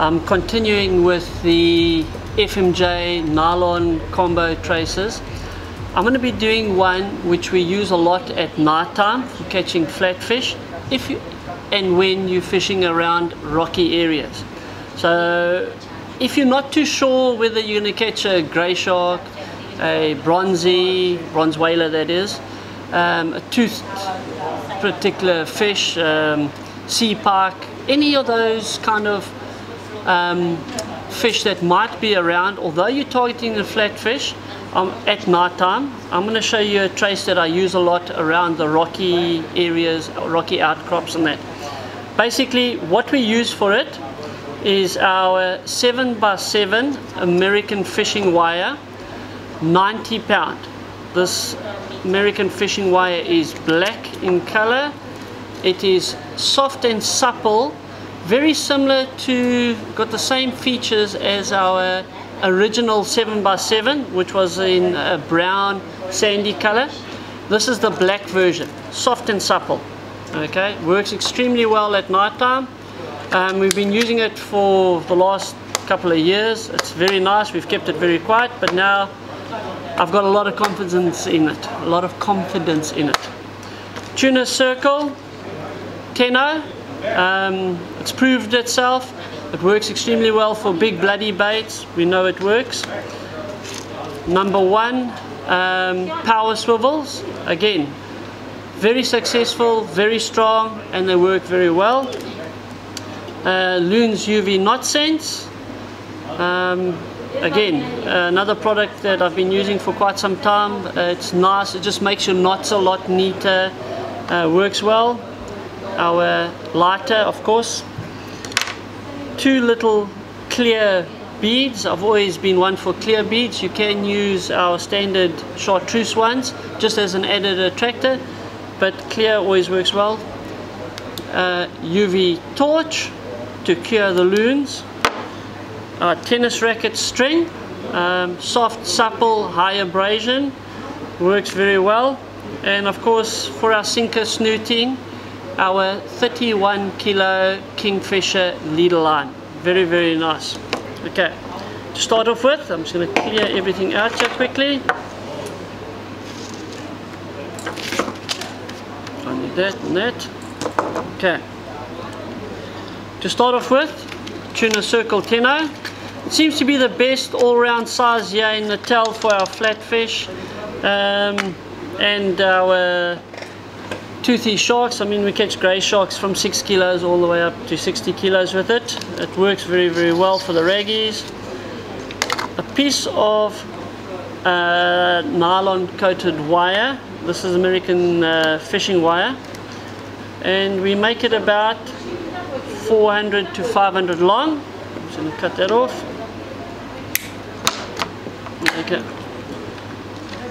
I'm continuing with the FMJ nylon combo traces. I'm going to be doing one which we use a lot at night time for catching flatfish if you, and when you're fishing around rocky areas. So if you're not too sure whether you're going to catch a grey shark, a bronzy, bronze whaler that is, um, a toothed particular fish, um, sea pike, any of those kind of um, fish that might be around, although you're targeting the flatfish um, at night time, I'm going to show you a trace that I use a lot around the rocky areas, rocky outcrops and that. Basically, what we use for it is our 7x7 American fishing wire, 90 pound. This American fishing wire is black in color. It is soft and supple very similar to, got the same features as our original 7x7, which was in a brown sandy color. This is the black version, soft and supple. Okay, works extremely well at night time. Um, we've been using it for the last couple of years. It's very nice. We've kept it very quiet, but now I've got a lot of confidence in it. A lot of confidence in it. Tuna Circle, Tenno, um, it's proved itself. It works extremely well for big bloody baits. We know it works. Number one, um, power swivels. Again, very successful, very strong, and they work very well. Uh, Loon's UV Knot Sense. Um, again, uh, another product that I've been using for quite some time. Uh, it's nice, it just makes your knots a lot neater, uh, works well our lighter of course. Two little clear beads. I've always been one for clear beads. You can use our standard chartreuse ones just as an added attractor but clear always works well. Uh, UV torch to cure the loons. Our tennis racket string um, soft supple high abrasion works very well. And of course for our sinker snooting our 31 kilo Kingfisher leader line. Very, very nice. Okay, to start off with, I'm just going to clear everything out here quickly. I need that and that. Okay. To start off with, Tuna Circle Tenno. It seems to be the best all-round size here in the Natal for our flatfish um, and our toothy sharks. I mean, we catch grey sharks from 6 kilos all the way up to 60 kilos with it. It works very, very well for the raggies. A piece of uh, nylon coated wire. This is American uh, fishing wire. And we make it about 400 to 500 long. I'm just going to cut that off. Okay.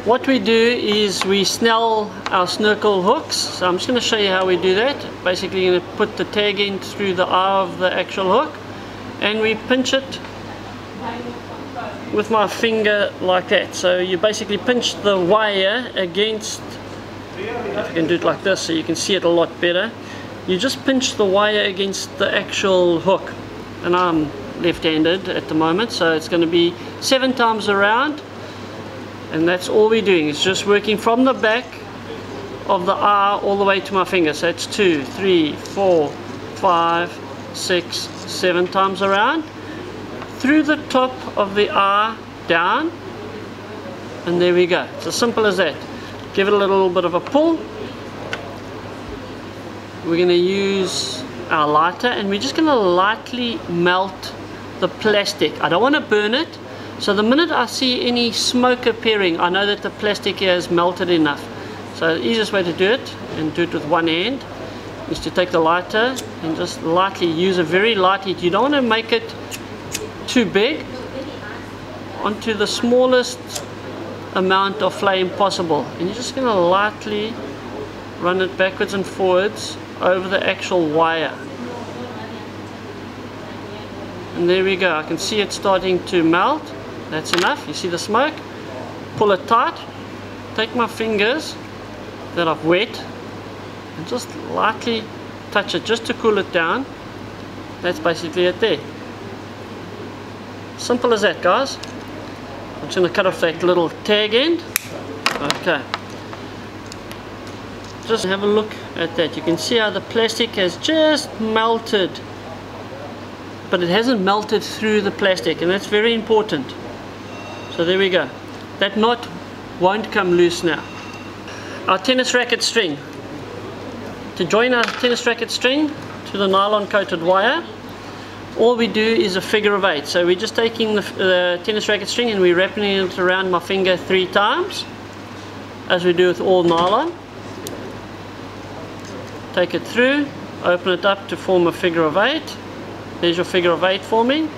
What we do is we snell our circle hooks. So I'm just going to show you how we do that. Basically you're going to put the tag in through the eye of the actual hook and we pinch it with my finger like that. So you basically pinch the wire against, if I can do it like this so you can see it a lot better. You just pinch the wire against the actual hook. And I'm left-handed at the moment so it's going to be seven times around and that's all we're doing. It's just working from the back of the R all the way to my finger. So it's two three four five six seven times around. Through the top of the R down. And there we go. It's as simple as that. Give it a little bit of a pull. We're going to use our lighter and we're just going to lightly melt the plastic. I don't want to burn it so the minute I see any smoke appearing, I know that the plastic here has melted enough. So the easiest way to do it, and do it with one hand, is to take the lighter and just lightly use a very light heat. You don't want to make it too big onto the smallest amount of flame possible. And you're just going to lightly run it backwards and forwards over the actual wire. And there we go. I can see it starting to melt. That's enough. You see the smoke? Pull it tight. Take my fingers that I've wet and just lightly touch it just to cool it down. That's basically it there. Simple as that guys. I'm just going to cut off that little tag end. Okay. Just have a look at that. You can see how the plastic has just melted. But it hasn't melted through the plastic and that's very important. So there we go. That knot won't come loose now. Our tennis racket string. To join our tennis racket string to the nylon coated wire, all we do is a figure of eight. So we're just taking the, the tennis racket string and we're wrapping it around my finger three times, as we do with all nylon. Take it through, open it up to form a figure of eight. There's your figure of eight forming.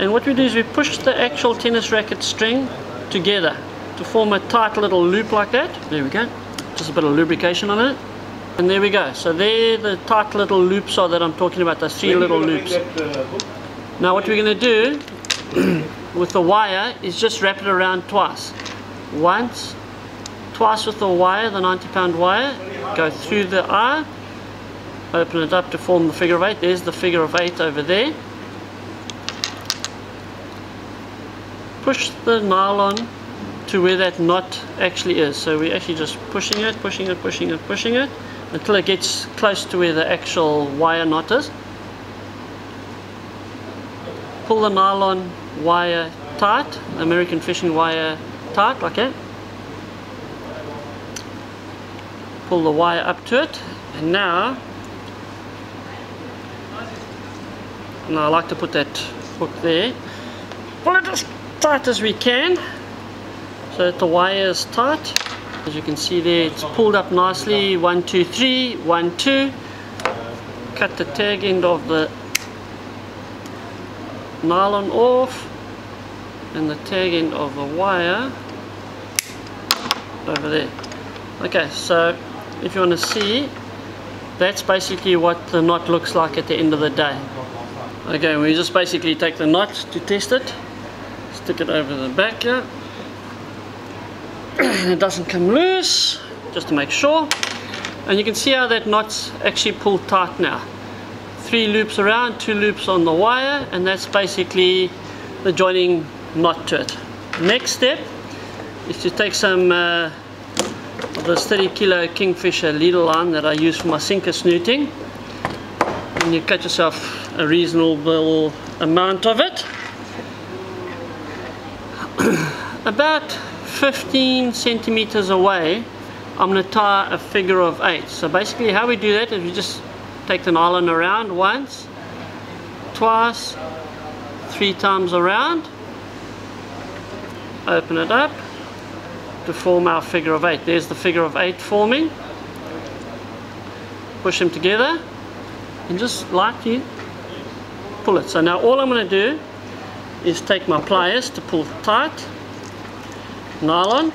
And what we do is we push the actual tennis racket string together to form a tight little loop like that. There we go. Just a bit of lubrication on it. And there we go. So there the tight little loops are that I'm talking about, those three little loops. Now what we're going to do with the wire is just wrap it around twice. Once, twice with the wire, the 90 pound wire, go through the eye, open it up to form the figure of eight. There's the figure of eight over there. Push the nylon to where that knot actually is. So we're actually just pushing it, pushing it, pushing it, pushing it until it gets close to where the actual wire knot is. Pull the nylon wire tight, American fishing wire tight like that. Pull the wire up to it and now now I like to put that hook there. Pull it tight as we can. So that the wire is tight as you can see there it's pulled up nicely. One two three one two. Cut the tag end of the nylon off and the tag end of the wire over there. Okay so if you want to see that's basically what the knot looks like at the end of the day. Okay we just basically take the knot to test it stick it over the back here. It doesn't come loose just to make sure. And you can see how that knot's actually pulled tight now. Three loops around two loops on the wire and that's basically the joining knot to it. Next step is to take some uh, of this 30 kilo kingfisher leader line that I use for my sinker snooting. And you cut yourself a reasonable amount of it about 15 centimeters away I'm going to tie a figure of 8 so basically how we do that is we just take the nylon around once twice three times around open it up to form our figure of 8 there's the figure of 8 forming. Push them together and just lightly pull it. So now all I'm going to do is take my pliers to pull tight nylon.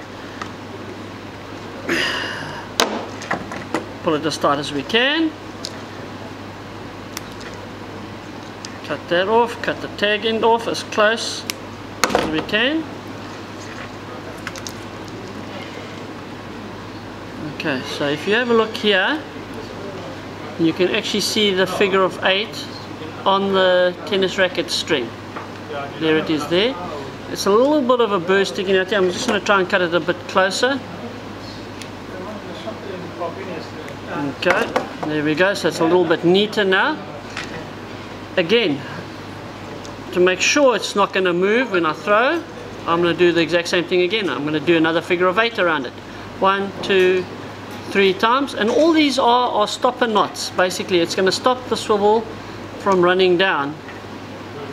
Pull it as tight as we can. Cut that off cut the tag end off as close as we can. Okay so if you have a look here you can actually see the figure of eight on the tennis racket string. There it is there. It's a little bit of a burr sticking out there. I'm just going to try and cut it a bit closer. Okay, there we go. So it's a little bit neater now. Again, to make sure it's not going to move when I throw, I'm going to do the exact same thing again. I'm going to do another figure of eight around it. One, two, three times. And all these are, are stopper knots. Basically, it's going to stop the swivel from running down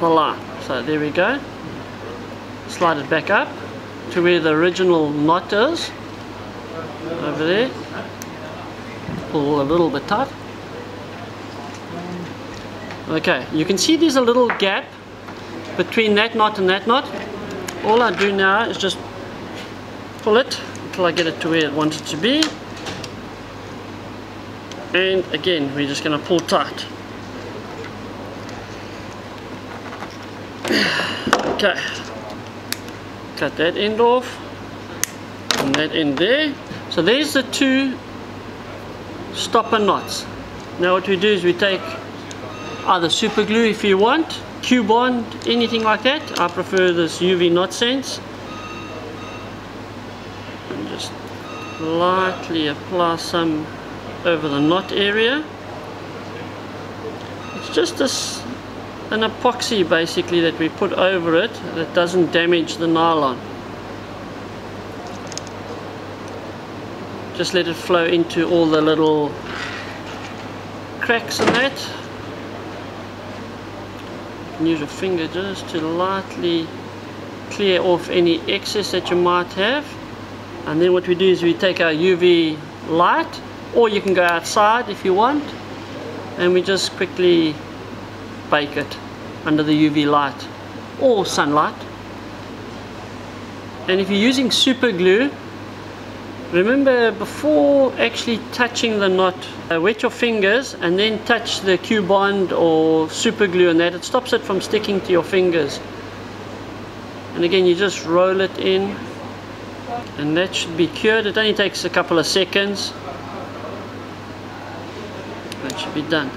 the line. So there we go. Slide it back up to where the original knot is. Over there. Pull a little bit tight. Okay, you can see there's a little gap between that knot and that knot. All I do now is just pull it until I get it to where it wants it to be. And again, we're just going to pull tight. Okay. Cut that end off. And that end there. So there's the two stopper knots. Now what we do is we take either super glue if you want, Q-bond, anything like that. I prefer this UV knot sense. And just lightly apply some over the knot area. It's just this an epoxy basically that we put over it that doesn't damage the nylon. Just let it flow into all the little cracks in that. You can use your finger just to lightly clear off any excess that you might have. And then what we do is we take our UV light, or you can go outside if you want, and we just quickly bake it under the UV light or sunlight. And if you're using super glue, remember before actually touching the knot, uh, wet your fingers and then touch the Q-bond or super glue and that, it stops it from sticking to your fingers. And again, you just roll it in and that should be cured. It only takes a couple of seconds. That should be done.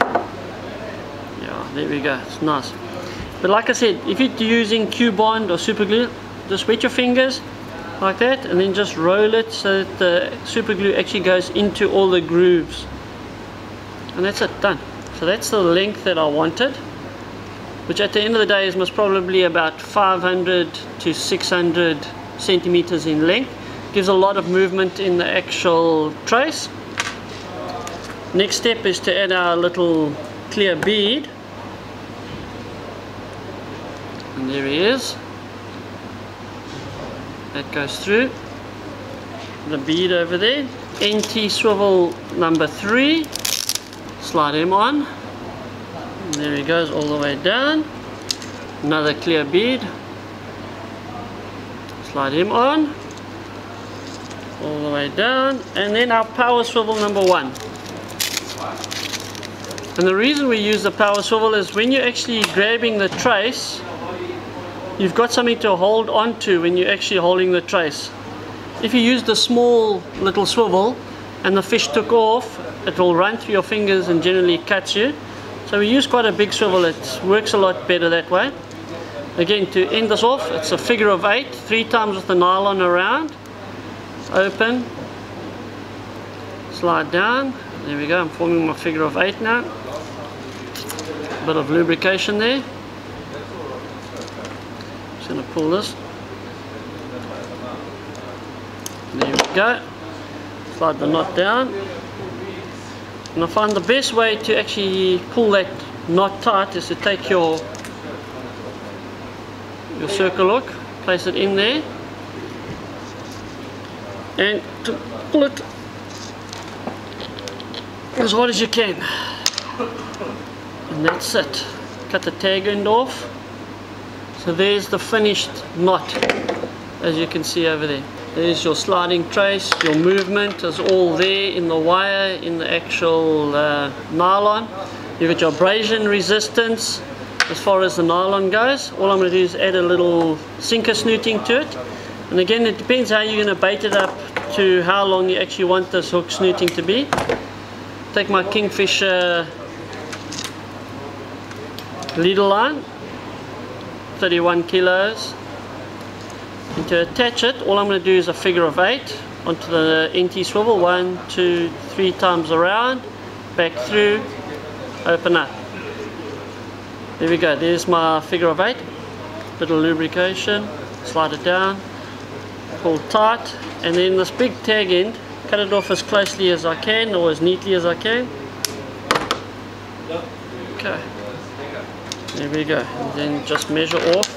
Yeah, there we go, it's nice. But like I said, if you're using Q-bond or super glue, just wet your fingers like that and then just roll it so that the super glue actually goes into all the grooves. And that's it, done. So that's the length that I wanted, which at the end of the day is most probably about 500 to 600 centimeters in length. Gives a lot of movement in the actual trace. Next step is to add our little clear bead and there he is. That goes through. The bead over there. NT swivel number three. Slide him on. And there he goes all the way down. Another clear bead. Slide him on. All the way down. And then our power swivel number one. And the reason we use the power swivel is when you're actually grabbing the trace you've got something to hold on to when you're actually holding the trace. If you use the small little swivel and the fish took off, it will run through your fingers and generally catch you. So we use quite a big swivel, it works a lot better that way. Again, to end this off, it's a figure of eight, three times with the nylon around. Open, slide down. There we go, I'm forming my figure of eight now. A bit of lubrication there. Just going to pull this. There we go. Slide the knot down. And I find the best way to actually pull that knot tight is to take your your circle hook, place it in there, and to pull it as hard as you can. And that's it. Cut the tag end off. So there's the finished knot, as you can see over there. There's your sliding trace, your movement is all there in the wire, in the actual uh, nylon. You've got your abrasion resistance as far as the nylon goes. All I'm going to do is add a little sinker snooting to it. And again, it depends how you're going to bait it up to how long you actually want this hook snooting to be. Take my Kingfisher leader line 31 kilos. And to attach it all I'm going to do is a figure of eight onto the NT swivel one two three times around back through open up. There we go there's my figure of eight. Little lubrication slide it down pull tight and then this big tag end cut it off as closely as I can or as neatly as I can. Okay there we go. And then just measure off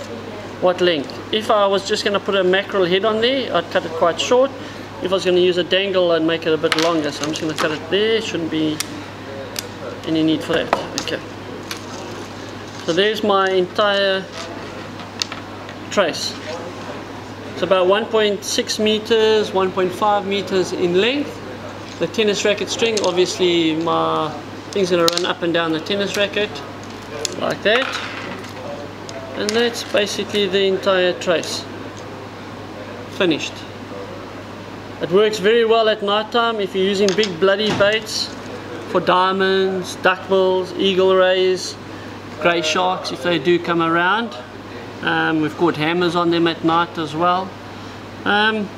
what length. If I was just going to put a mackerel head on there I'd cut it quite short. If I was going to use a dangle I'd make it a bit longer. So I'm just going to cut it there. Shouldn't be any need for that. Okay. So there's my entire trace. It's about 1.6 meters 1.5 meters in length. The tennis racket string obviously my thing's going to run up and down the tennis racket like that and that's basically the entire trace finished it works very well at night time if you're using big bloody baits for diamonds, duckbills, eagle rays grey sharks if they do come around. Um, we've got hammers on them at night as well. Um,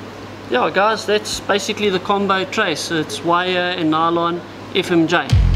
yeah guys, that's basically the combo trace. It's wire and nylon FMJ.